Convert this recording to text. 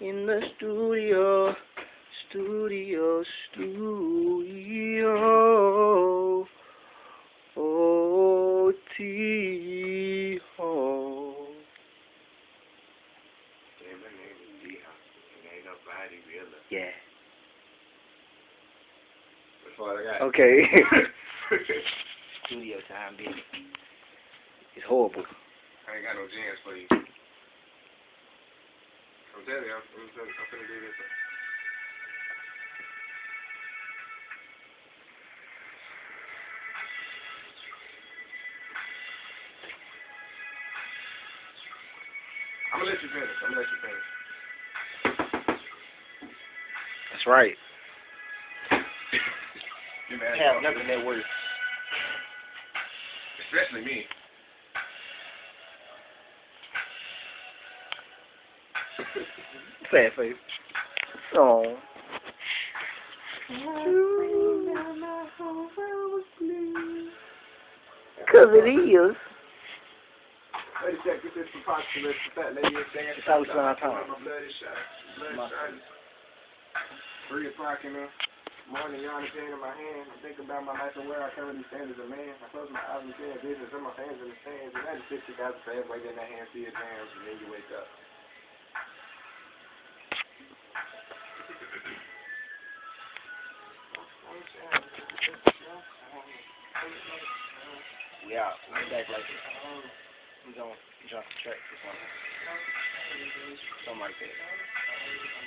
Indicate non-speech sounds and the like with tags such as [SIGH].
In the studio, studio, studio. O T O. Yeah, my name is D-Hop. And ain't nobody realer. Yeah. That's all I got. Okay. [LAUGHS] studio time, baby. It's horrible. I ain't got no jams for you. I'm telling you, I'm, I'm, I'm finna do this. I'm gonna let you finish. I'm gonna let you finish. That's right. You? Have nothing that works. Especially me. Sad face. Oh. Cause it is. Wait a sec, this is preposterous. Fat lady is saying It's always on our time. My blood shot. Blood shot. Three o'clock in the morning, y'all the in my hand. I'm thinking about my life and where I currently stand as a man. I close my eyes and see a vision of my fans in the stands. And that is 60,000 fans waiting in their hands, see your jams, and then you wake up. We out. We back like we gonna jump the track this one. Something like that.